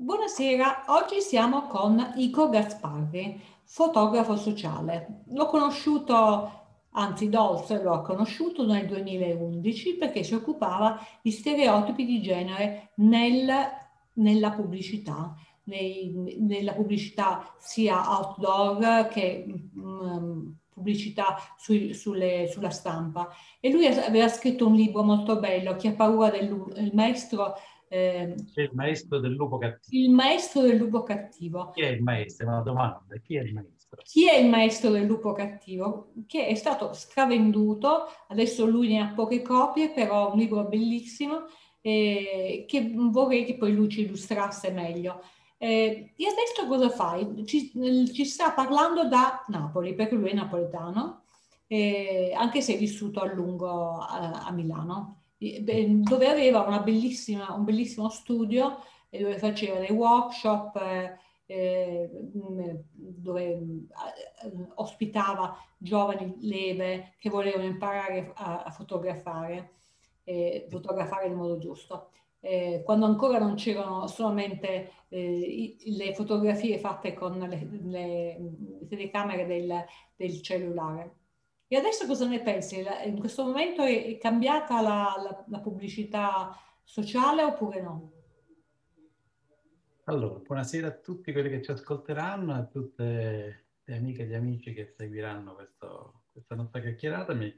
Buonasera, oggi siamo con Ico Gasparri, fotografo sociale. L'ho conosciuto, anzi Dolce l'ho conosciuto nel 2011 perché si occupava di stereotipi di genere nel, nella pubblicità, nei, nella pubblicità sia outdoor che um, pubblicità sui, sulle, sulla stampa. E lui aveva scritto un libro molto bello, Chi ha paura del maestro eh, C'è il maestro del lupo cattivo. Il maestro del lupo cattivo. Chi è il maestro? Una domanda. Chi è il maestro? Chi è il maestro del lupo cattivo? Che è stato stravenduto, adesso lui ne ha poche copie, però è un libro bellissimo eh, che vorrei che poi lui ci illustrasse meglio. Eh, e adesso cosa fai? Ci, ci, sta parlando da Napoli, perché lui è napoletano, eh, anche se è vissuto a lungo a, a Milano dove aveva un bellissimo studio e dove faceva dei workshop, eh, eh dove eh, ospitava giovani leve che volevano imparare a, a fotografare, eh, fotografare in modo giusto. Eh, quando ancora non c'erano solamente eh, le fotografie fatte con le, le, le telecamere del, del cellulare. E adesso cosa ne pensi? In questo momento è cambiata la, la, la pubblicità sociale oppure no? Allora, buonasera a tutti quelli che ci ascolteranno, a tutte le amiche e gli amici che seguiranno questo, questa nostra chiacchierata. Mi,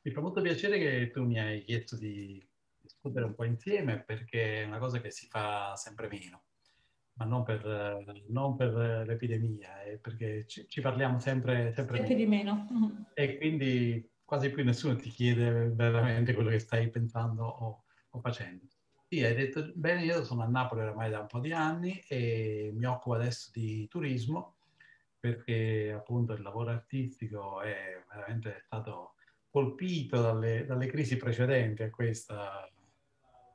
mi, fa molto piacere che tu mi hai chiesto di discutere un po' insieme perché è una cosa che si fa sempre meno ma non per, non per l'epidemia, è perché ci, ci, parliamo sempre, sempre, sempre di meno. E quindi quasi più nessuno ti chiede veramente quello che stai pensando o, o facendo. Sì, hai detto bene, io sono a Napoli ormai da un po' di anni e mi occupo adesso di turismo perché appunto il lavoro artistico è veramente stato colpito dalle, dalle crisi precedenti a questa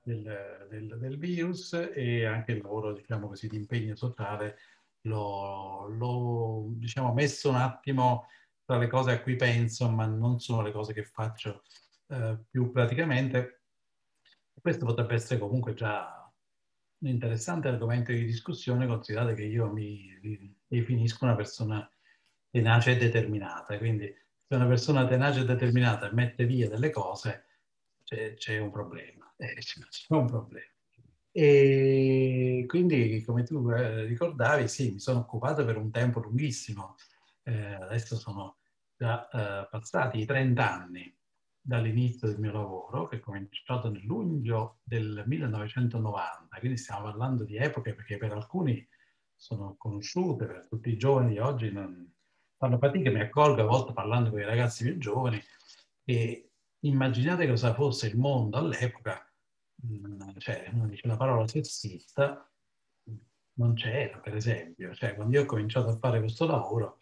del, del, del, virus e anche il lavoro, diciamo così, di impegno sociale l'ho, l'ho diciamo, messo un attimo tra le cose a cui penso, ma non sono le cose che faccio eh, più praticamente. Questo potrebbe essere comunque già un interessante argomento di discussione, considerate che io mi definisco una persona tenace e determinata, quindi se una persona tenace e determinata mette via delle cose, c'è, c'è un problema eh, c'è un problema. E quindi, come tu eh, ricordavi, sì, mi sono occupato per un tempo lunghissimo. Eh, adesso sono già eh, passati i 30 anni dall'inizio del mio lavoro, che è cominciato nel luglio del 1990, quindi stiamo parlando di epoche perché per alcuni sono conosciute, per tutti i giovani di oggi non, fanno fatica, mi accorgo a volte parlando con i ragazzi più giovani, e immaginate cosa fosse il mondo all'epoca cioè uno dice la parola sessista, non c'era per esempio, cioè quando io ho cominciato a fare questo lavoro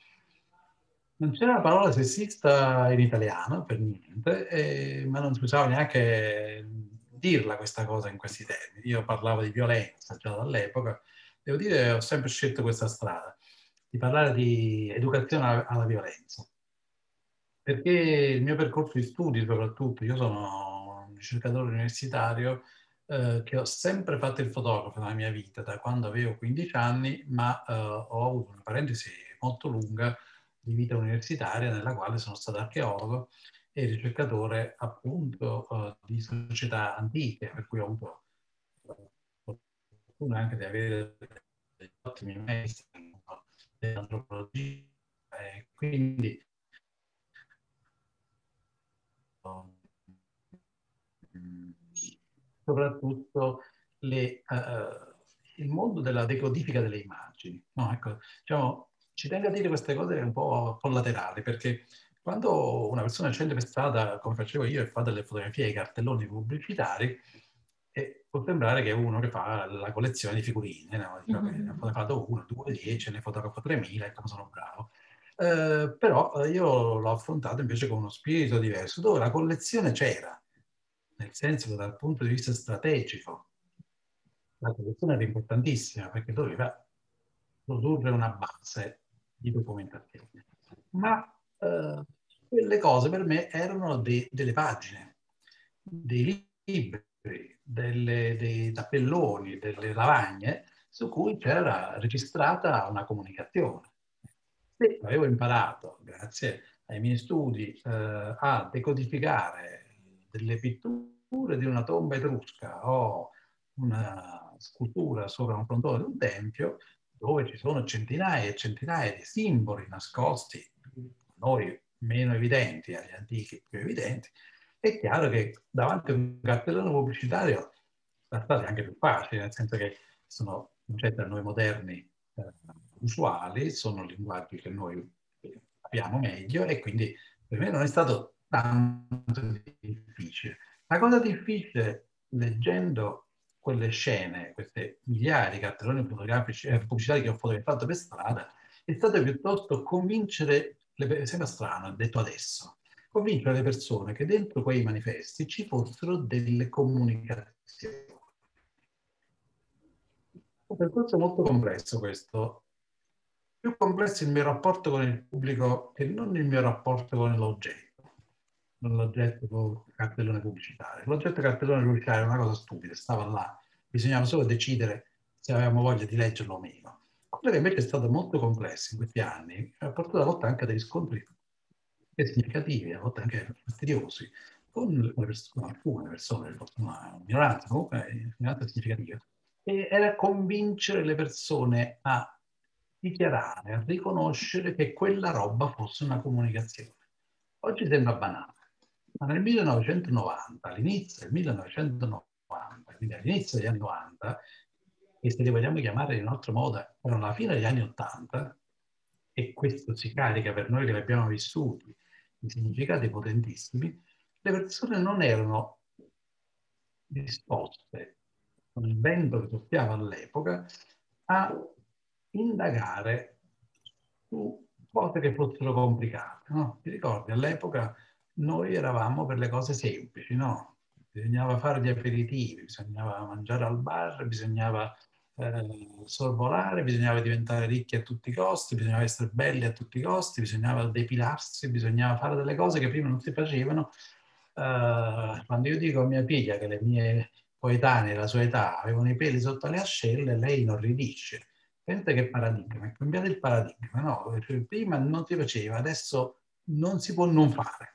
non c'era la parola sessista in italiano per niente, eh, ma non si usava neanche dirla questa cosa in questi termini. Io parlavo di violenza già dall'epoca, devo dire ho sempre scelto questa strada, di parlare di educazione alla violenza. Perché il mio percorso di studi soprattutto, io sono ricercatore universitario eh, che ho sempre fatto il fotografo nella mia vita, da quando avevo 15 anni, ma eh, ho avuto una parentesi molto lunga di vita universitaria nella quale sono stato archeologo e ricercatore appunto eh, di società antiche, per cui ho avuto la fortuna anche di avere degli ottimi maestri dell'antropologia. E quindi soprattutto le, uh, il mondo della decodifica delle immagini. No, ecco, diciamo, ci tengo a dire queste cose un po' collaterali, perché quando una persona scende per strada, come facevo io, e fa delle fotografie ai cartelloni pubblicitari, eh, può sembrare che è uno che fa la collezione di figurine, no? Dice, mm-hmm. ne ho fotografato uno, due, dieci, ne fotografo 3.000, ecco, sono bravo. Eh, però eh, io l'ho affrontato invece con uno spirito diverso, dove la collezione c'era, nel senso che dal punto di vista strategico la collezione era importantissima perché doveva produrre una base di documentazione. Ma eh, quelle cose per me erano de- delle pagine, dei libri, delle, dei tappelloni, delle lavagne su cui c'era registrata una comunicazione. Sì, avevo imparato, grazie ai miei studi, eh, a decodificare delle pitture di una tomba etrusca o una scultura sopra un frontone di un tempio, dove ci sono centinaia e centinaia di simboli nascosti, noi meno evidenti, agli antichi più evidenti, è chiaro che davanti a un cartellone pubblicitario la strada è anche più facile, nel senso che sono concetti a noi moderni eh, usuali, sono linguaggi che noi capiamo meglio e quindi per me non è stato tanto difficile. La cosa difficile leggendo quelle scene, queste migliaia di cartelloni fotografici eh, pubblicitari che ho fotografato per strada, è stato piuttosto convincere, le, sembra strano, detto adesso, convincere le persone che dentro quei manifesti ci fossero delle comunicazioni. Un percorso molto complesso questo, più complesso il mio rapporto con il pubblico che non il mio rapporto con l'oggetto, l'oggetto cartellone pubblicitario. L'oggetto cartellone pubblicitario è una cosa stupida, stava là, bisognava solo decidere se avevamo voglia di leggerlo o meno. Quello che invece è stato molto complesso in questi anni ha portato a volte anche a dei riscontri significativi, a volte anche fastidiosi, con, persone, alcune persone, una minoranza, comunque una minoranza significativa, e era convincere le persone a dichiarare, a riconoscere che quella roba fosse una comunicazione. Oggi sembra banale, ma nel 1990, all'inizio del 1990, quindi all'inizio degli anni 90, e se li vogliamo chiamare in un altro modo, erano la fine degli anni 80, e questo si carica per noi che li abbiamo vissuti di significati potentissimi, le persone non erano disposte, con il vento che soffiava all'epoca, a indagare su cose che fossero complicate. No? Ti ricordi, all'epoca noi eravamo per le cose semplici, no? Bisognava fare gli aperitivi, bisognava mangiare al bar, bisognava eh, sorvolare, bisognava diventare ricchi a tutti i costi, bisognava essere belli a tutti i costi, bisognava depilarsi, bisognava fare delle cose che prima non si facevano. Eh, quando io dico a mia figlia che le mie coetanee, la sua età, avevano i peli sotto le ascelle, lei inorridisce Pensa che paradigma, è cambiato il paradigma, no? Cioè, prima non si faceva, adesso non si può non fare.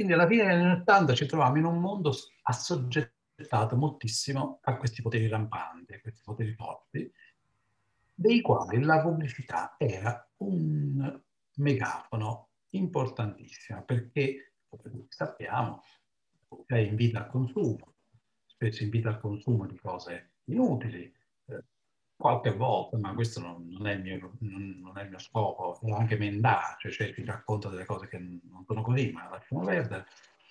Quindi alla fine degli anni 80 ci troviamo in un mondo assoggettato moltissimo a questi poteri rampanti, a questi poteri forti, dei quali la pubblicità era un megafono importantissimo, perché, come tutti sappiamo, invita al consumo, spesso invita al consumo di cose inutili, qualche volta, ma questo non, non, è, mio, non, è, il mio, scopo, è anche mendace, cioè ti racconta delle cose che non sono così, ma lasciamo perdere.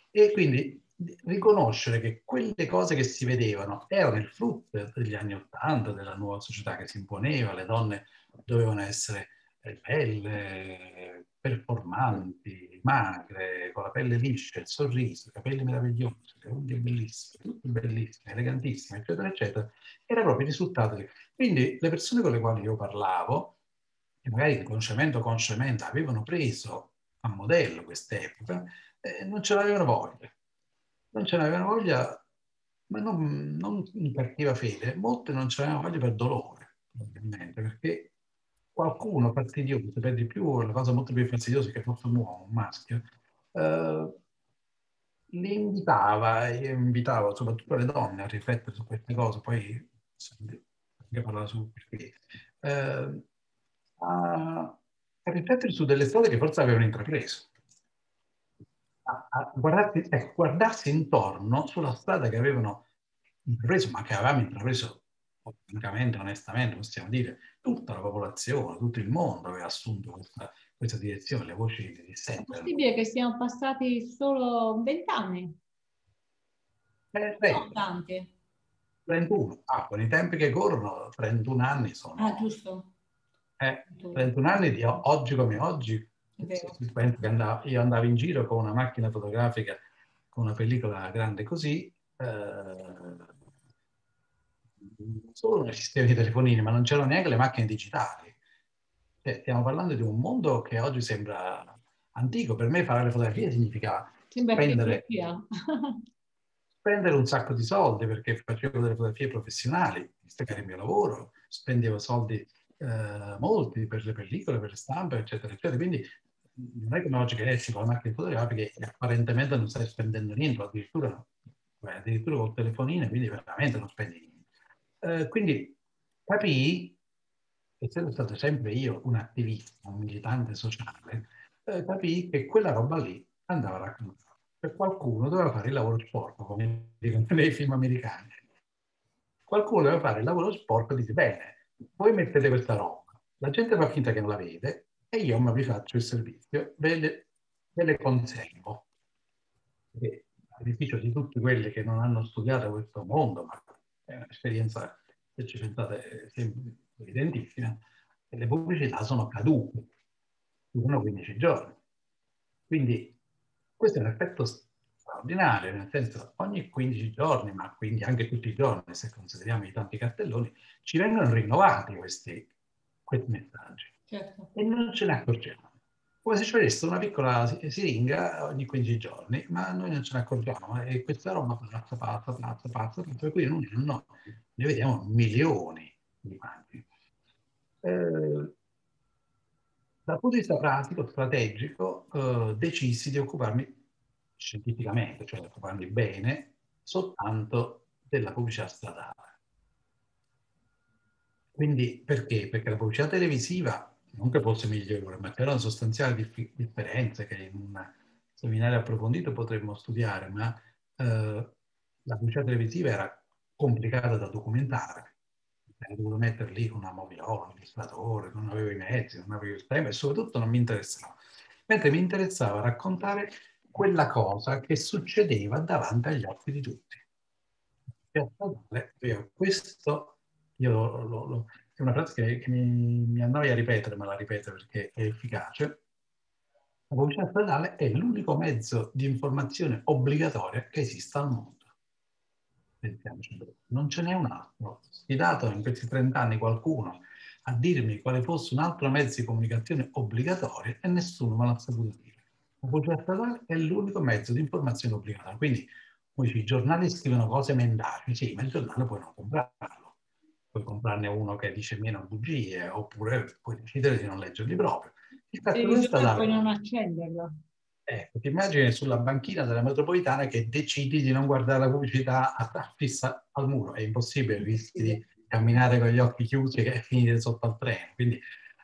E quindi riconoscere che quelle cose che si vedevano erano il frutto degli anni Ottanta, della nuova società che si imponeva, le donne dovevano essere belle, performanti, magre, con la pelle liscia, il sorriso, i capelli meravigliosi, le unghie bellissime, tutte bellissime, elegantissime, eccetera, eccetera, era proprio il risultato. Di... Quindi le persone con le quali io parlavo, che magari inconsciamente o consciamente avevano preso a modello quest'epoca, eh, non ce l'avevano voglia. Non ce l'avevano voglia, ma non, non in cattiva fede, molte non ce l'avevano voglia per dolore, ovviamente, perché qualcuno fastidioso, per di più la cosa molto più fastidiosa che fosse un uomo, un maschio, eh, li invitava, e invitava soprattutto le donne a riflettere su queste cose, poi anche parlare su perché, eh, a, a, riflettere su delle strade che forse avevano intrapreso. A, a guardarsi, ecco, guardarsi intorno sulla strada che avevano intrapreso, ma che avevamo intrapreso francamente, onestamente, possiamo dire, tutta la popolazione, tutto il mondo aveva assunto questa, questa direzione, le voci di dissenso. È possibile che siano passati solo vent'anni? Eh, non tanti. 31. Ah, con i tempi che corrono, 31 anni sono... Ah, giusto. Eh, 31 anni di oggi come oggi. Andavo, io andavo in giro con una macchina fotografica, con una pellicola grande così, eh, non solo nei sistemi di telefonini, ma non c'erano neanche le macchine digitali. Cioè, stiamo parlando di un mondo che oggi sembra antico. Per me fare le fotografie significa sembra prendere... spendere un sacco di soldi perché facevo delle fotografie professionali, che era il mio lavoro, spendevo soldi eh, molti per le pellicole, per le stampe, eccetera, eccetera. Quindi non è come oggi che esci con la macchina fotografica e apparentemente non stai spendendo niente, addirittura, beh, addirittura col telefonino, quindi veramente non spendi niente. Eh, quindi capii, essendo stato sempre io un attivista, un militante sociale, eh, capii che quella roba lì andava raccontata. Per qualcuno doveva fare il lavoro sporco, come dicono nei film americani. Qualcuno doveva fare il lavoro sporco e dice, bene, voi mettete questa roba, la gente fa finta che non la vede, e io ma vi faccio il servizio, ve le, ve le conservo. E a beneficio di tutti quelli che non hanno studiato questo mondo, ma è un'esperienza, se ci pensate, evidentissima, le pubblicità sono cadute, durano 15 giorni. Quindi questo è un effetto straordinario, nel senso ogni 15 giorni, ma quindi anche tutti i giorni, se consideriamo i tanti cartelloni, ci vengono rinnovati questi, questi messaggi certo. e non ce ne accorgiamo. Come se ci vedesse una piccola siringa ogni 15 giorni, ma noi non ce ne accorgiamo e questa roba pazza, pazza, pazza, pazza, per cui in un anno ne vediamo milioni di immagini. Eh, dal punto di vista pratico, strategico, eh, decisi di occuparmi scientificamente, cioè di occuparmi bene, soltanto della pubblicità stradale. Quindi perché? Perché la pubblicità televisiva non che fosse migliore, ma c'erano sostanziali dif- differenze che in un seminario approfondito potremmo studiare, ma eh, la pubblicità televisiva era complicata da documentare. Ho dovuto mettere lì una moviola, un illustratore, non avevo i mezzi, non avevo il tempo e soprattutto non mi interessava. Mentre mi interessava raccontare quella cosa che succedeva davanti agli occhi di tutti. Questo io lo, lo, lo, è una frase che, che mi, mi, annoia a ripetere, ma la ripeto perché è efficace. La pubblicità stradale è l'unico mezzo di informazione obbligatoria che esista al mondo. Non ce n'è un altro. Sfidato in questi 30 anni qualcuno a dirmi quale fosse un altro mezzo di comunicazione obbligatorio e nessuno me l'ha saputo dire. La pubblicità stradale è l'unico mezzo di informazione obbligatoria. Quindi, i giornali scrivono cose mendaci, sì, ma il giornale puoi non comprarlo puoi comprarne uno che dice meno bugie, oppure puoi decidere di non leggerli proprio. Il cartellone stradale... puoi non accenderlo. Ecco, ti immagini sulla banchina della metropolitana che decidi di non guardare la pubblicità fissa al muro. È impossibile, rischi di camminare con gli occhi chiusi e finire sotto al treno. Quindi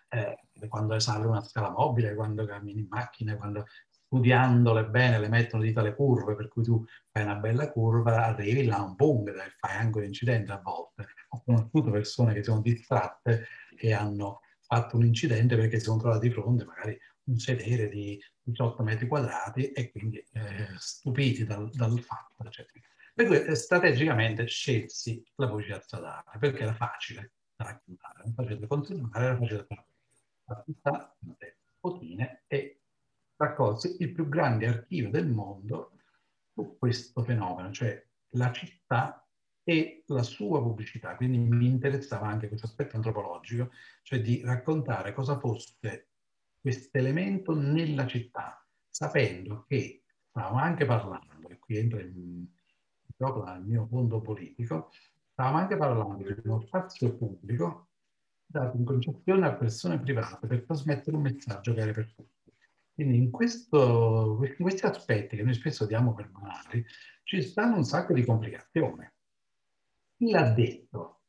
eh, quando sale una scala mobile, quando cammini in macchina, quando studiandole bene le mettono di tale curve, per cui tu fai una bella curva, arrivi là un boom, fai anche un incidente a volte ho conosciuto persone che sono distratte e hanno fatto un incidente perché si sono trovati di fronte magari un sedere di 18 metri quadrati e quindi eh, stupiti dal, dal fatto, eccetera. Per cui eh, strategicamente scelsi la pubblicità stradale perché era facile da raccontare, era facile da continuare, era facile da. La città, fotine e raccolsi il più grande archivio del mondo su questo fenomeno, cioè la città e la sua pubblicità. Quindi mi interessava anche questo aspetto antropologico, cioè di raccontare cosa fosse questo elemento nella città, sapendo che stavamo anche parlando, e qui entra in gioco dal mio punto politico, stavamo anche parlando di uno spazio pubblico dato in concessione a persone private per trasmettere un messaggio che era per tutti. Quindi in, questo, in questi aspetti che noi spesso diamo per banali, ci stanno un sacco di complicazioni. Chi l'ha detto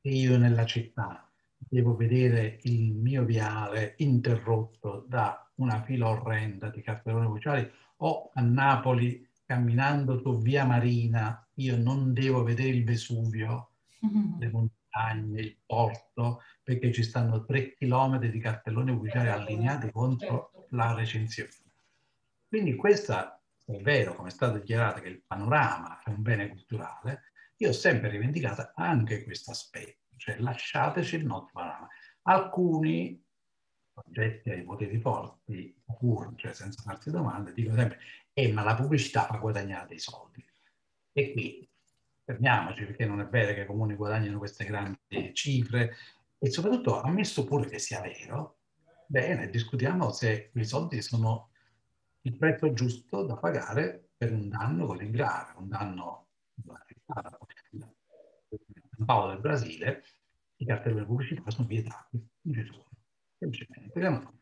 che io nella città devo vedere il mio viale interrotto da una fila orrenda di cartelloni ufficiali o a Napoli camminando su via Marina io non devo vedere il Vesuvio, mm-hmm. le montagne, il porto, perché ci stanno tre chilometri di cartelloni ufficiali allineati contro certo. La recensione. Quindi questa è vero, come è stato dichiarato, che il panorama è un bene culturale, io ho sempre rivendicato anche questo aspetto, cioè lasciateci il nostro panorama. Alcuni soggetti ai poteri forti, pur, cioè senza farsi domande, dicono sempre, eh, ma la pubblicità fa guadagnare dei soldi. E qui fermiamoci, perché non è vero che i comuni guadagnano queste grandi cifre, e soprattutto, ammesso pure che sia vero, bene, discutiamo se i soldi sono il prezzo giusto da pagare per un danno così grave, un danno San Paolo del Brasile, i cartelloni pubblicità sono vietati, ci sono, semplicemente.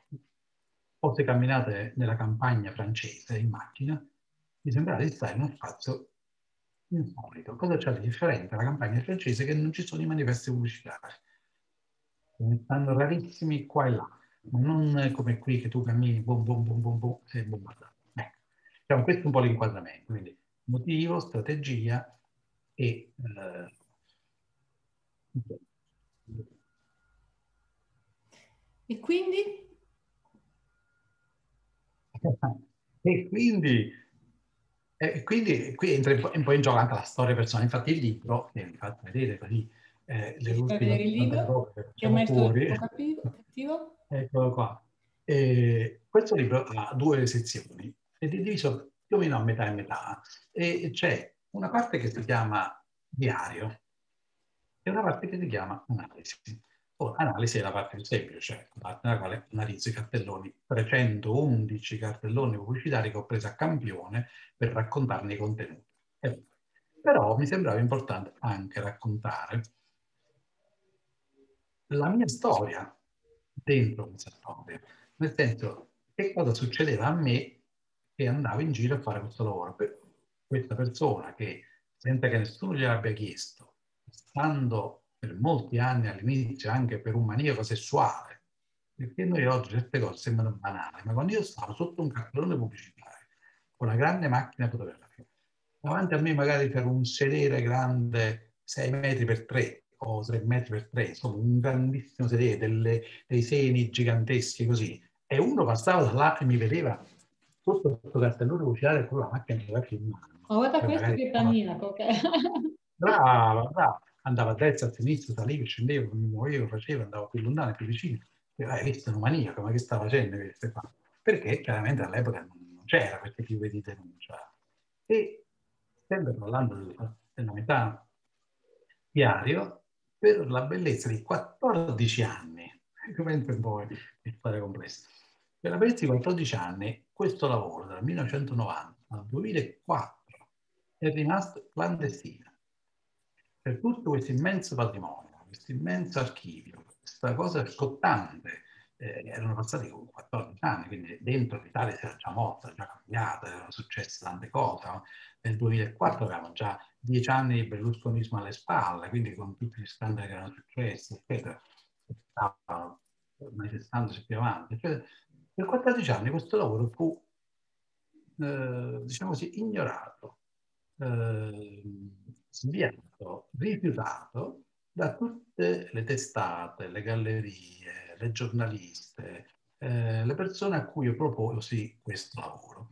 O se camminate nella campagna francese in macchina, mi sembra di stare in uno spazio insolito. Cosa c'è di differente la campagna francese? Che non ci sono i manifesti pubblicitari. Stanno rarissimi qua e là, non come qui che tu cammini, boom, boom, boom, boom, boom, sei bombardato. Ecco, diciamo, questo è un po' l'inquadramento. Quindi motivo, strategia e... Eh, e quindi? e quindi, e quindi qui entra un po' in gioco anche la storia personale. Infatti il libro, fate vedere così, eh, le ultime libro, che è messo fuori. Cattivo. Eccolo qua. E questo libro ha due sezioni ed è diviso più o meno a metà e metà. E c'è una parte che si chiama diario e una parte che si chiama analisi. Oh, analisi è la parte più semplice, cioè la parte nella quale analizzo i cartelloni, 311 cartelloni pubblicitari che ho preso a campione per raccontarne i contenuti. Eh, però mi sembrava importante anche raccontare la mia storia dentro questa storia, nel senso che cosa succedeva a me che andavo in giro a fare questo lavoro. Per questa persona che, senza che nessuno gliel'abbia chiesto, stando per molti anni all'inizio anche per un maniaco sessuale, perché noi oggi certe cose sembrano banali, ma quando io stavo sotto un cartellone pubblicitario con una grande macchina fotografica, davanti a me magari per un sedere grande 6 metri per 3 o 3 metri per 3, insomma un grandissimo sedere, delle, dei seni giganteschi così, e uno passava da là e mi vedeva sotto questo cartellone pubblicitario con la macchina in mano. Ma guarda questo che cammina, ok? Brava, brava andava a destra, a sinistra, saliva, scendevo, mi muovevo, facevo, andavo più lontano, più vicino. E hai visto un maniaco, ma che sta facendo questo qua? Perché chiaramente all'epoca non c'era questo tipo di denuncia. E sempre parlando del fenomenità diario, per la bellezza di 14 anni, commento un po' di storia complessa, per la bellezza di 14 anni, questo lavoro dal 1990 al 2004 è rimasto clandestino. Per tutto questo immenso patrimonio, questo immenso archivio, questa cosa scottante, eh, erano passati 14 anni, quindi dentro l'Italia si era già mossa, già cambiata, erano successe tante cose. No? Nel 2004 avevamo già dieci anni di berlusconismo alle spalle, quindi con tutti gli scandali che erano successi, eccetera, stavano manifestandosi più avanti. Cioè, per 14 anni questo lavoro fu, eh, diciamo così, ignorato. Eh, sviato, rifiutato da tutte le testate, le gallerie, le giornaliste, eh, le persone a cui io proposi questo lavoro.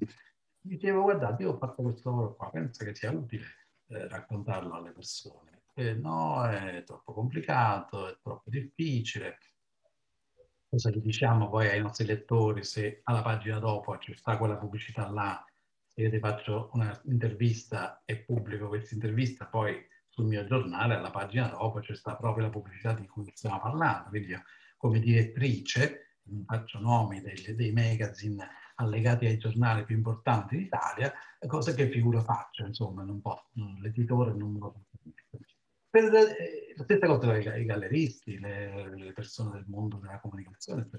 Dicevo, guardate, io ho fatto questo lavoro qua, penso che sia utile eh, raccontarlo alle persone. Eh, no, è troppo complicato, è troppo difficile. Cosa gli diciamo poi ai nostri lettori se alla pagina dopo ci sta quella pubblicità là io ti faccio un'intervista e pubblico questa intervista, poi sul mio giornale, alla pagina dopo, c'è sta proprio la pubblicità di cui stiamo parlando. Quindi io, come direttrice, non faccio nomi dei, dei magazine allegati ai giornali più importanti d'Italia, cosa che figura faccio, insomma, non posso, l'editore non lo. Per, eh, la stessa cosa per i galleristi, le, le, persone del mondo della comunicazione.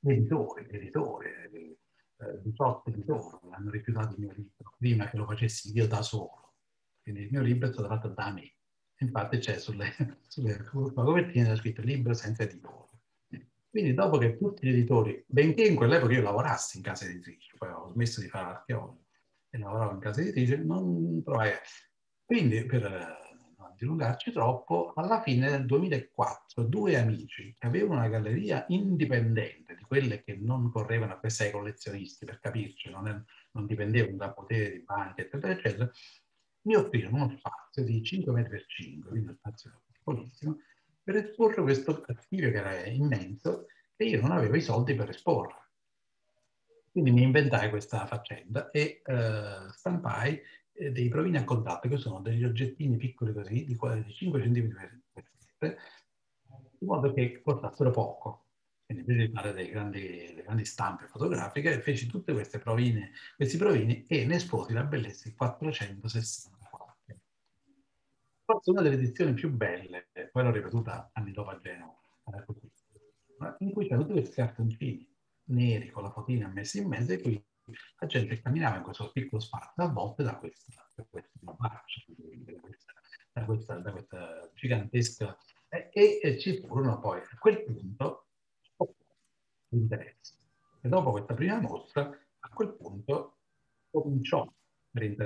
Gli editori, gli editori, eh, 18 editori hanno rifiutato il mio libro prima che lo facessi io da solo. Quindi il mio libro è stato fatto da me. Infatti c'è sulle, sulle copertine scritto libro senza editore. Quindi dopo che tutti gli editori, benché in quell'epoca io lavorassi in casa editrice, poi ho smesso di fare l'archeologo e lavoravo in casa editrice, non trovai... Quindi per dilungarci troppo, alla fine del 2004 due amici che avevano una galleria indipendente, di quelle che non correvano a questi collezionisti, per capirci, non, è, non dipendevano da potere di banche, eccetera, eccetera, mi offrirono uno spazio di 5 metri per 5, quindi uno spazio piccolissimo, per esporre questo archivio che era immenso e io non avevo i soldi per esporre. Quindi mi inventai questa faccenda e eh, stampai eh, dei provini a contatto, che sono degli oggettini piccoli così, di, di 5 cm per 7, in modo che costassero poco. quindi invece di fare delle grandi, grandi stampe fotografiche, feci tutte queste provine, questi provini e ne esposi la bellezza di 464. Forse una delle edizioni più belle, poi l'ho ripetuta anni dopo a Genova, in cui c'erano questi cartoncini neri con la fotina messa in mezzo e qui la gente camminava in questo piccolo spazio, a volte da questa, da questa, da questa, da questa gigantesca... E, e, ci furono poi, a quel punto, l'interesse. E dopo questa prima mostra, a quel punto cominciò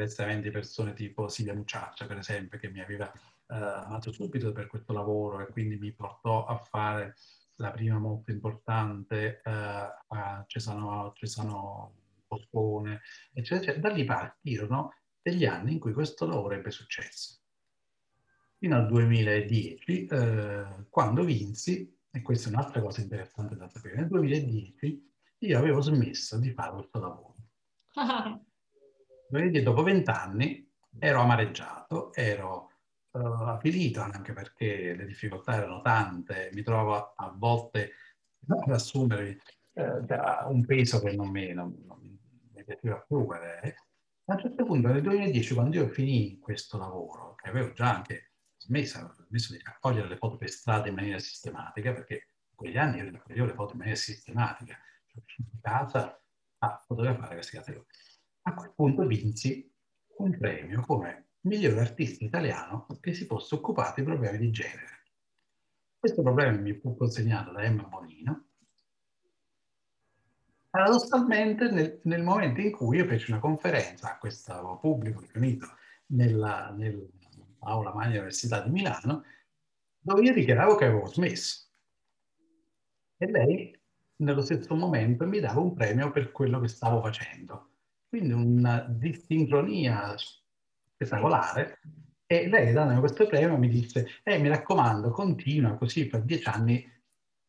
l'interessamento di persone tipo Silvia Mucciaccia, per esempio, che mi aveva eh, amato subito per questo lavoro e quindi mi portò a fare la prima molto importante eh, a Cesano, Cesano Pospone, eccetera, eccetera. Da lì partirono degli anni in cui questo lavoro ebbe successo. Fino al 2010, eh, quando vinsi, e questa è un'altra cosa interessante da sapere, nel 2010 io avevo smesso di fare questo lavoro. dopo vent'anni ero amareggiato, ero uh, eh, avvilito anche perché le difficoltà erano tante, mi trovo a volte ad assumere eh, un peso che non mi, non, non mi piaceva più. Eh. A un certo punto nel 2010 quando io finì questo lavoro, che avevo già anche smesso, smesso di raccogliere le foto per strada in maniera sistematica, perché in quegli anni io raccoglievo le foto in maniera sistematica, cioè in casa a fotografare queste categorie. A quel punto vinsi un premio come miglior artista italiano che si fosse occupato di problemi di genere. Questo problema mi fu consegnato da Emma Bonino, paradossalmente nel, nel, momento in cui io feci una conferenza a questo pubblico riunito nella, nell'aula Magna Università di Milano, dove io dichiaravo che avevo smesso. E lei, nello stesso momento, mi dava un premio per quello che stavo facendo. Quindi una disincronia spettacolare. E lei, dandomi questo premio, mi disse, eh, mi raccomando, continua così per dieci anni,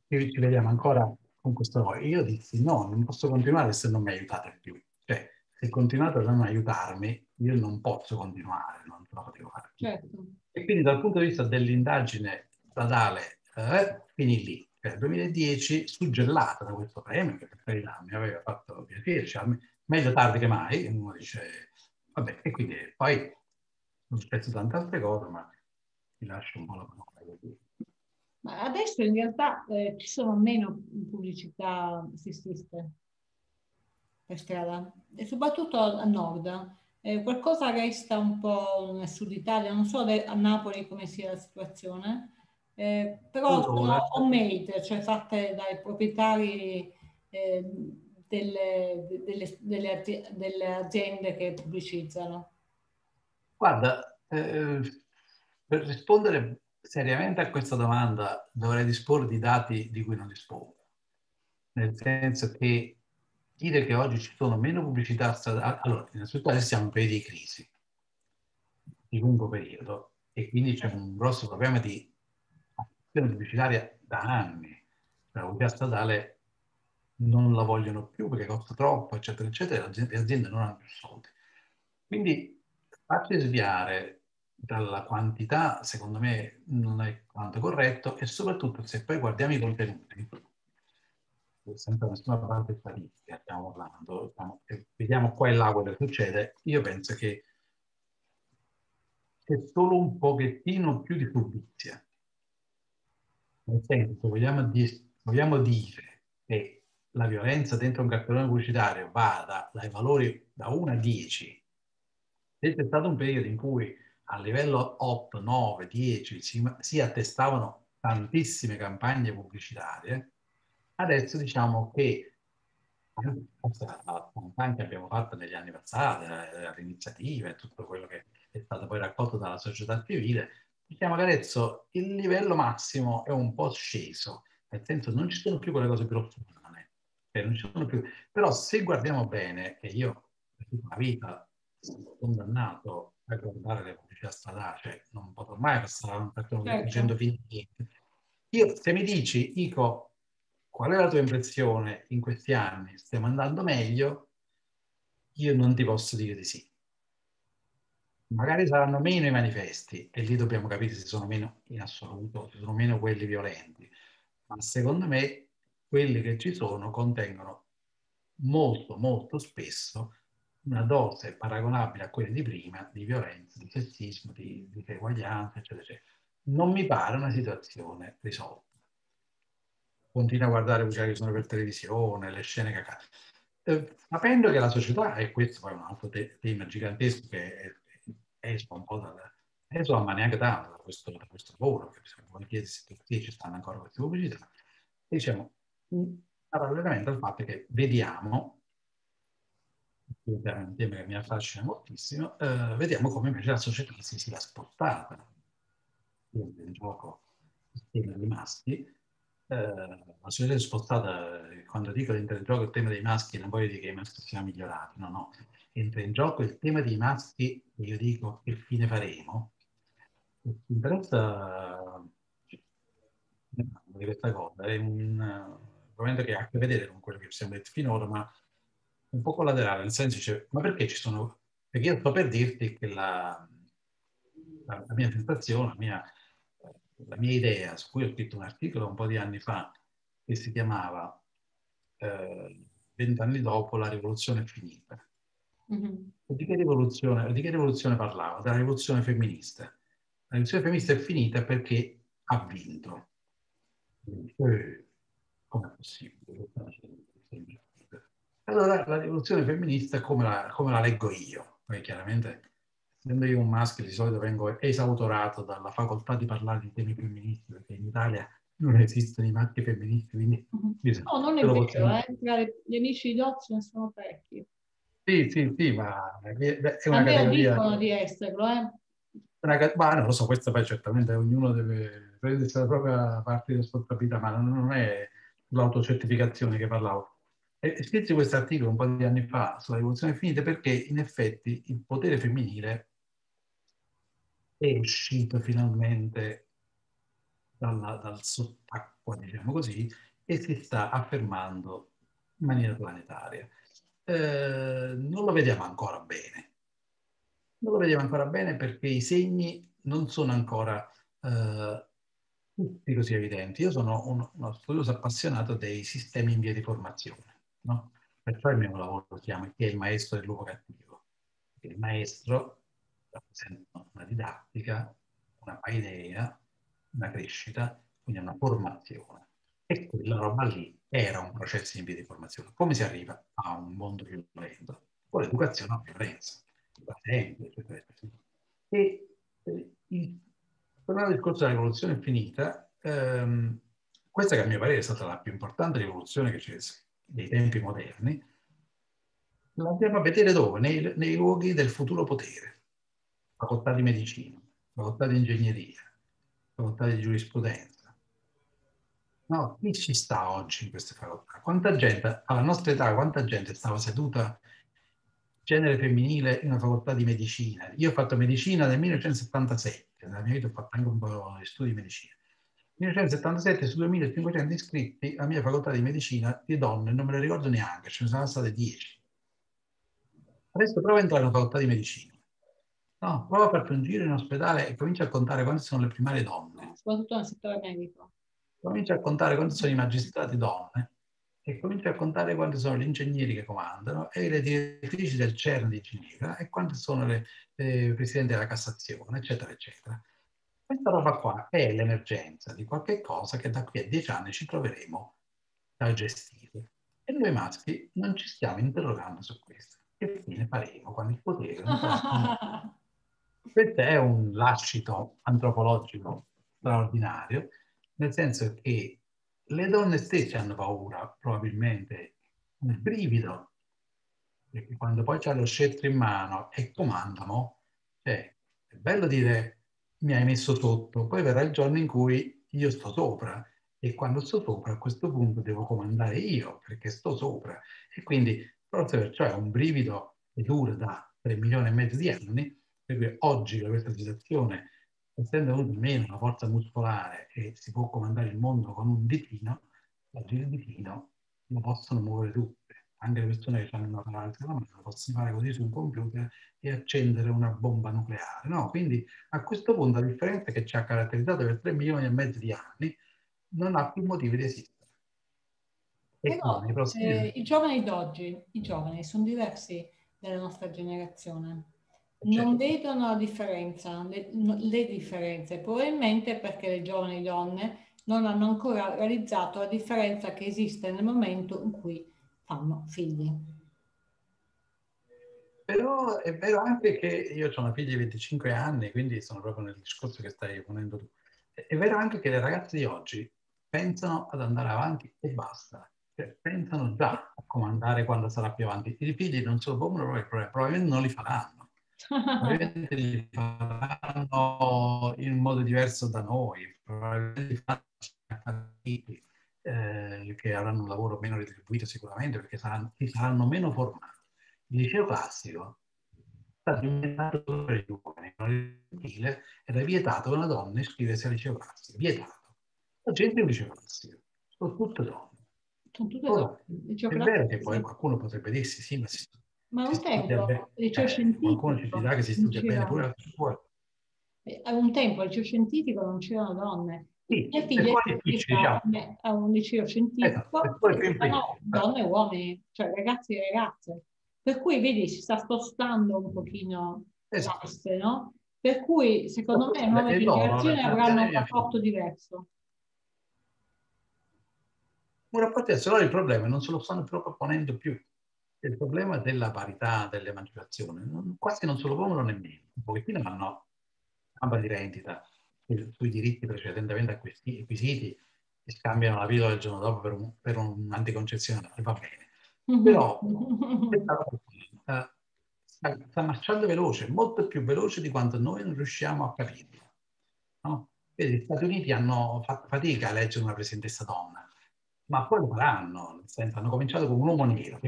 ci vediamo ancora con questo lavoro. Io dissi, no, non posso continuare se non mi aiutate più. Cioè, se continuate a non aiutarmi, io non posso continuare, non ce la potevo fare. Certo. E quindi dal punto di vista dell'indagine stradale, eh, finì lì. Cioè, nel 2010, suggellata da questo premio, che per carità mi aveva fatto piacere, cioè, meglio tardi che mai, uno dice, vabbè, e quindi poi non spezzo tante altre cose, ma ti lascio un po' la parola. Ma adesso in realtà eh, ci sono meno pubblicità sessiste per strada, e soprattutto a nord. Eh, qualcosa resta un po' nel sud Italia, non so a Napoli come sia la situazione, eh, però allora. sono homemade, cioè fatte dai proprietari eh, delle, delle, delle, delle aziende che pubblicizzano. Guarda, eh, per rispondere seriamente a questa domanda dovrei disporre di dati di cui non dispongo. Nel senso che dire che oggi ci sono meno pubblicità stradali, allora, innanzitutto adesso siamo in periodo di crisi, di lungo periodo, e quindi c'è un grosso problema di azione pubblicitaria da anni. La pubblicità stradale non la vogliono più perché costa troppo, eccetera, eccetera, le aziende non hanno più soldi. Quindi farci sviare dalla quantità, secondo me, non è quanto corretto e soprattutto se poi guardiamo i contenuti, senza nessuna parte statistica stiamo parlando, diciamo, vediamo qua e là quello che succede, io penso che c'è solo un pochettino più di furbizia. Nel senso, vogliamo, di, vogliamo dire che la violenza dentro un cartellone pubblicitario vada dai valori da 1 a 10 se c'è stato un periodo in cui a livello 8, 9, 10 si, si attestavano tantissime campagne pubblicitarie, adesso diciamo che la campagna che abbiamo fatto negli anni passati, l'iniziativa e tutto quello che è stato poi raccolto dalla società civile, diciamo che adesso il livello massimo è un po' sceso, nel senso non ci sono più quelle cose profonde, cioè non ci sono più. Però se guardiamo bene, e io per tutta la vita condannato a guardare le pubblicità stradali, cioè non potrò mai passare un cartone certo. dicendo finire. Io, se mi dici, Ico, qual è la tua impressione in questi anni? Stiamo andando meglio? Io non ti posso dire di sì. Magari saranno meno i manifesti e lì dobbiamo capire se sono meno in assoluto, se sono meno quelli violenti. Ma secondo me quelli che ci sono contengono molto, molto spesso una dose paragonabile a quelle di prima di violenza, di sessismo, di, di eguaglianza, eccetera, eccetera. Non mi pare una situazione risolta. Continua a guardare quelli che sono per televisione, le scene accadono. Eh, sapendo che la società, e questo poi è un altro te- tema gigantesco che esula un po' dal, esula ma neanche tanto da questo, da questo lavoro, che bisogna chiedersi perché ci stanno ancora queste pubblicità, diciamo, parallelamente al fatto che vediamo un tema che mi affascina moltissimo, eh, vediamo come invece la società si sia spostata. In gioco il tema dei maschi, eh, la società è spostata, quando dico entra in gioco il tema dei maschi, non voglio dire che i maschi siano migliorati, no, no. Entra in gioco il tema dei maschi e io dico che fine faremo. Mi interessa di questa cosa, è un argomento che ha a che vedere con quello che ci siamo detti finora, ma un po' collaterale, nel senso dice, ma perché ci sono... Perché io sto per dirti che la, la, la mia sensazione, la mia, la mia, idea, su cui ho scritto un articolo un po' di anni fa, che si chiamava eh, Vent'anni dopo la rivoluzione è finita. Mm-hmm. Di, che rivoluzione, di che rivoluzione parlava? Della rivoluzione femminista. La rivoluzione femminista è finita perché ha vinto. Eh, com'è possibile? Allora la rivoluzione femminista come la, come la leggo io? Poi chiaramente, essendo io un maschio, di solito vengo esautorato dalla facoltà di parlare di temi femministi, perché in Italia non esistono i maschi femministi, quindi... Mm-hmm. No, non è vero, eh? gli amici di Dozzi ne sono parecchi. Sì, sì, sì, ma è una A categoria... dicono di esserlo, eh? Una, ma non lo so, questo poi certamente ognuno deve prendersi la propria parte di responsabilità, ma non è l'autocertificazione che parlavo e scrissi questo articolo un po' di anni fa sulla rivoluzione finita perché in effetti il potere femminile è uscito finalmente dalla, dal sott'acqua, diciamo così, e si sta affermando in maniera planetaria. Eh, non lo vediamo ancora bene. Non lo vediamo ancora bene perché i segni non sono ancora eh, tutti così evidenti. Io sono un, uno studioso appassionato dei sistemi in via di formazione No? Perciò il mio lavoro si chiama Chi è il maestro del lupo cattivo? Il maestro rappresenta una didattica, una idea, una crescita, quindi una formazione. E quella roba lì era un processo in via di formazione. Come si arriva a un mondo più violento? Con l'educazione a violenza, eccetera. E eh, tornando al discorso della rivoluzione finita, ehm, questa che a mio parere è stata la più importante rivoluzione che c'è dei tempi moderni, la andiamo a vedere dove? Nei, nei luoghi del futuro potere. Facoltà di medicina, facoltà di ingegneria, facoltà di giurisprudenza. No, chi ci sta oggi in queste facoltà? Quanta gente, alla nostra età, quanta gente stava seduta genere femminile in una facoltà di medicina? Io ho fatto medicina nel 1977, nella mia vita ho fatto anche un po' di studi di medicina. 1977 su 2500 iscritti a mia facoltà di medicina di donne, non me le ricordo neanche, ce ne sono state 10. Adesso prova a entrare nella facoltà di medicina. No, prova a farti un giro in ospedale e comincia a contare quanti sono le primarie donne. Soprattutto nel settore medico. Comincia a contare quanti sono i magistrati donne e comincia a contare quanti sono gli ingegneri che comandano e le direttrici del CERN di Ginevra e quanti sono le, le presidenti della Cassazione, eccetera, eccetera. Questa roba qua è l'emergenza di qualche cosa che da qui a dieci anni ci troveremo a gestire. E noi maschi non ci stiamo interrogando su questo. Che fine faremo quando il potere non Questo è un lascito antropologico straordinario, nel senso che le donne stesse hanno paura, probabilmente, un brivido, perché quando poi c'è lo scettro in mano e comandano, cioè, è bello dire mi hai messo sotto, poi verrà il giorno in cui io sto sopra e quando sto sopra a questo punto devo comandare io perché sto sopra. E quindi forse perciò è un brivido che dura da 3 milioni e mezzo di anni perché oggi da questa situazione essendo venuto meno una forza muscolare e si può comandare il mondo con un ditino, oggi il ditino lo possono muovere tutte anche le persone che hanno una paralisi alla mano possono fare così su un computer e accendere una bomba nucleare. No? Quindi a questo punto la differenza che ci ha caratterizzato per 3 milioni e mezzo di anni non ha più motivi di esistere. Però, eh, I giovani d'oggi, i giovani sono diversi dalla nostra generazione. Non certo. vedono la differenza, le, le differenze, probabilmente perché le giovani donne non hanno ancora realizzato la differenza che esiste nel momento in cui fanno figli. Però è vero anche che io ho una figlia di 25 anni, quindi sono proprio nel discorso che stai ponendo tu. È vero anche che le ragazze di oggi pensano ad andare avanti e basta. Cioè, pensano già a comandare quando sarà più avanti. I figli non se lo pongono proprio, probabilmente non li faranno. Probabilmente li faranno in modo diverso da noi, probabilmente li faranno eh, che avranno un lavoro meno retribuito sicuramente perché saranno, saranno meno formati. Il liceo classico sta diventato per gli uomini, era vietato a una donna iscriversi al liceo classico, vietato. La gente è un liceo classico, sono tutte donne. Sono tutte donne. È vero che poi qualcuno potrebbe dirsi sì, ma si ma un tempo, il liceo eh, scientifico. Qualcuno ci dirà che si studia bene pure a scuola. Eh, a un tempo al liceo scientifico non c'erano donne. Sì, Mia figlia è diciamo. a un liceo scientifico, esatto, no, donne e uomini, cioè ragazzi e ragazze. Per cui, vedi, si sta spostando un pochino esatto. l'asse, no? Per cui, secondo me, le nuove generazioni avranno un rapporto diverso. Un rapporto diverso, allora il problema non se lo stanno proprio ponendo più. Il problema della parità, dell'emancipazione, quasi non se lo pongono nemmeno. Un pochettino, ma no. Gamba di rendita sui diritti precedentemente acquisiti e scambiano la pillola il giorno dopo per un, per un anticoncezione, va bene. Però questa uh, sta, sta, marciando veloce, molto più veloce di quanto noi non riusciamo a capirlo. No? Vedi, gli Stati Uniti hanno fatto fatica a eleggere una presidentessa donna, ma poi lo faranno, nel senso, hanno cominciato con un uomo nero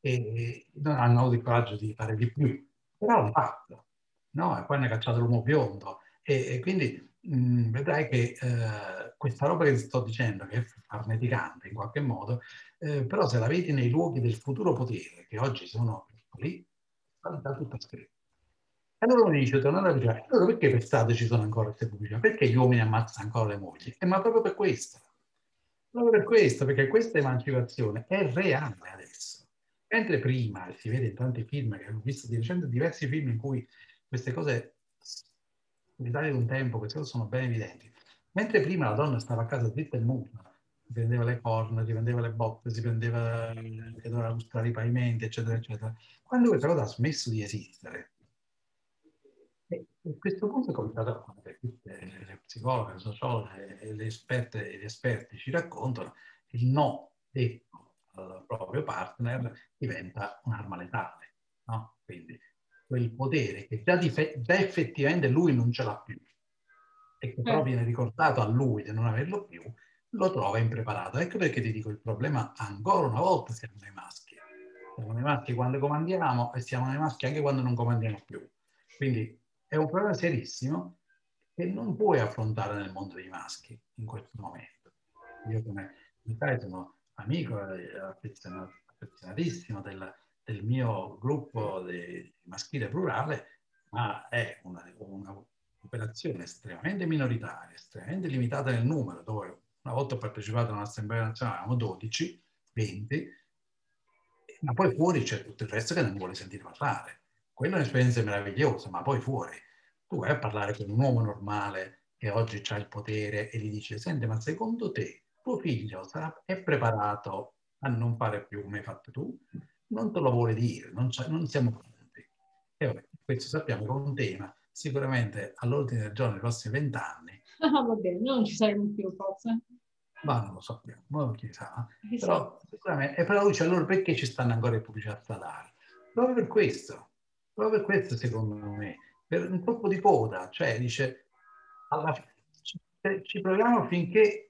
e non hanno avuto il coraggio di fare di più, però l'hanno fatto. No? E poi hanno cacciato l'uomo biondo. E, e quindi mh, vedrai che eh, questa roba che ti sto dicendo, che è farneticante in qualche modo, eh, però se la vedi nei luoghi del futuro potere, che oggi sono piccoli, sta tutta scritta. E allora mi dice, tornare a dire, allora perché per Stato ci sono ancora queste pubblicità? Perché gli uomini ammazzano ancora le mogli? Eh, ma proprio per questo. Proprio per questo, perché questa emancipazione è reale adesso. Mentre prima, si vede in tanti film, che ho visto di recente diversi film in cui queste cose, in Italia di un tempo, queste cose sono ben evidenti. Mentre prima la donna stava a casa zitta e muta, si prendeva le corna, si prendeva le botte, si prendeva che doveva lustrare i pavimenti, eccetera, eccetera. Quando questa cosa ha smesso di esistere, e a questo punto è cominciato a le, le psicologhe, le sociologhe, le esperte e gli esperti ci raccontano il no detto al proprio partner diventa un'arma letale. No? Quindi quel potere che già, dife- già effettivamente lui non ce l'ha più e che però viene ricordato a lui di non averlo più, lo trova impreparato. Ecco perché ti dico, il problema ancora una volta siamo noi maschi. Siamo noi maschi quando comandiamo e siamo noi maschi anche quando non comandiamo più. Quindi è un problema serissimo che non puoi affrontare nel mondo dei maschi in questo momento. Io come Italia sono amico affezionatissimo del, del, mio gruppo di maschile plurale, ma è una, operazione estremamente minoritaria, estremamente limitata nel numero, dove una volta ho partecipato a un'assemblea nazionale, avevamo 12, 20, ma poi fuori c'è tutto il resto che non vuole sentire parlare. Quella è un'esperienza meravigliosa, ma poi fuori tu vai a parlare con un uomo normale che oggi ha il potere e gli dice, senti, ma secondo te tuo figlio sarà, è preparato a non fare più come hai fatto tu? Non te lo vuole dire, non, non siamo pronti. E vabbè, questo sappiamo che è un tema sicuramente all'ordine del giorno nei prossimi vent'anni Ah, va bene, non ci saremo più forse. Ma non lo sappiamo, non chi sa. Però sicuramente, e però luce allora perché ci stanno ancora le pubblicità statali? Proprio per questo, proprio per questo secondo me, per un colpo di coda, cioè dice, alla ci, ci proviamo finché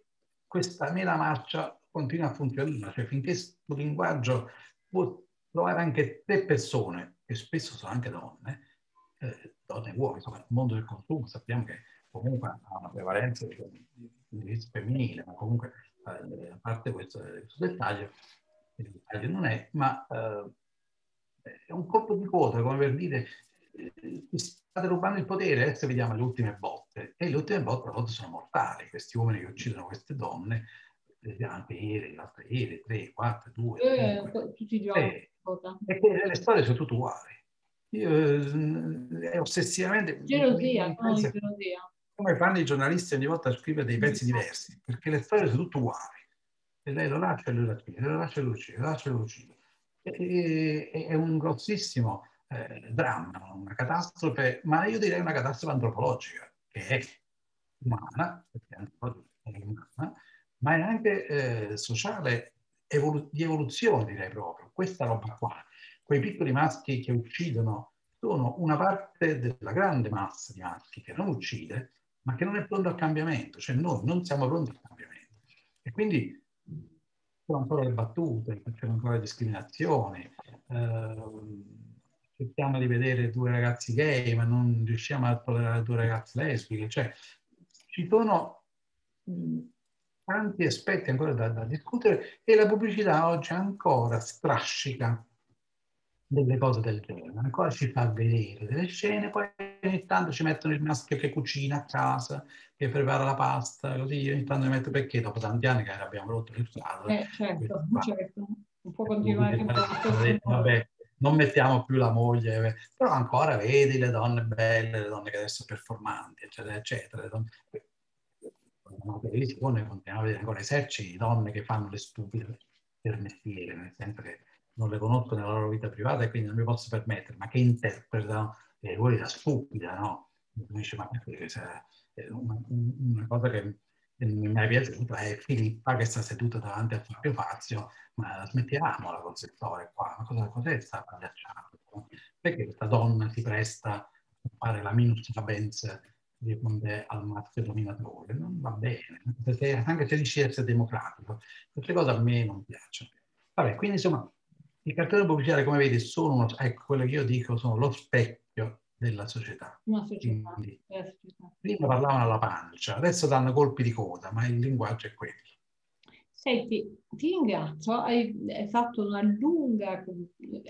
questa mela marcia continua a funzionare, cioè finché questo linguaggio può trovare anche tre persone, che spesso sono anche donne, eh, donne e uomini, insomma, nel mondo del consumo sappiamo che comunque ha una prevalenza di indirizzo femminile, ma comunque eh, a parte questo, questo dettaglio, il dettaglio non è, ma eh, è un colpo di quota, come per dire, eh, state rubando il potere, adesso vediamo le ultime botte, e le ultime botte a volte sono mortali, questi uomini che uccidono queste donne, anche ieri, l'altro ieri, 3, 4, 2, eh, tutti i giorni. E che le storie sono tutte uguali. Io, eh, è ossessivamente... Gelosia, gelosia. Come fanno i giornalisti ogni volta a scrivere dei pezzi diversi, perché le storie sono tutte uguali. E lei lo lascia e lui la uccide, lo lascia e lo uccide, lo lascia e lo uccide. È un grossissimo eh, dramma, una catastrofe, ma io direi una catastrofe antropologica, che è umana, perché è umana, ma è anche eh, sociale, evolu- di evoluzione direi proprio. Questa roba qua, quei piccoli maschi che uccidono, sono una parte della grande massa di maschi che non uccide, ma che non è pronto al cambiamento, cioè noi non siamo pronti al cambiamento. E quindi c'erano ancora le battute, c'erano ancora le discriminazioni, eh, cerchiamo di vedere due ragazzi gay, ma non riusciamo a tollerare due ragazze lesbiche, cioè ci sono tanti aspetti ancora da, da, discutere e la pubblicità oggi ancora strascica delle cose del genere, ancora ci fa vedere delle scene, poi ogni tanto ci mettono il maschio che cucina a casa, che prepara la pasta, così ogni tanto mi metto perché dopo tanti anni che abbiamo rotto il scatole. Eh, certo, certo, non può continuare Vabbè, non mettiamo più la moglie, però ancora vedi le donne belle, le donne che adesso sono performanti, eccetera, eccetera. Le donne una televisione continuiamo a vedere ancora eserciti di donne che fanno le stupide per mestiere, nel senso che non le conosco nella loro vita privata e quindi non mi posso permettere, ma che interpretano le ruoli da stupida, no? Mi dice, ma una, una cosa che mi è piaciuta è Filippa che sta seduta davanti a Fabio Fazio, ma smettiamola con queste storie qua, ma cosa, cos'è questa pagliacciata? Perché questa donna si presta a fare la minus Benz di fronte al maschio dominatore, non va bene, perché anche se dici essere democratico, queste cose a me non piacciono. Vabbè, quindi insomma, i cartoni pubblicitari, come vedi, sono, ecco, quello che io dico, sono lo specchio della società. Società. Quindi, prima parlavano alla pancia, adesso danno colpi di coda, ma il linguaggio è quello. Senti, ti ringrazio, hai, hai fatto una lunga,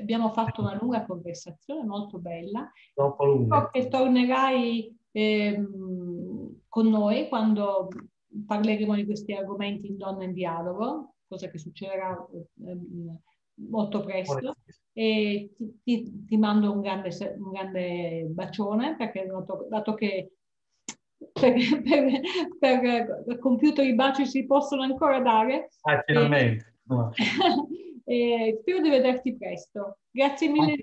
abbiamo fatto una lunga conversazione molto bella. Troppo lunga. So che tornerai ehm, con noi quando parleremo di questi argomenti in Donna in Dialogo, cosa che succederà ehm, molto presto. E ti, ti, ti mando un grande, un grande, bacione perché dato, dato che per, per, per, computer i baci si possono ancora dare. Ah, finalmente. E, spero di vederti presto. Grazie mille.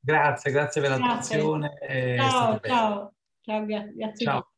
Grazie, grazie per l'attenzione. Ciao, ciao. Ciao, grazie. Ciao.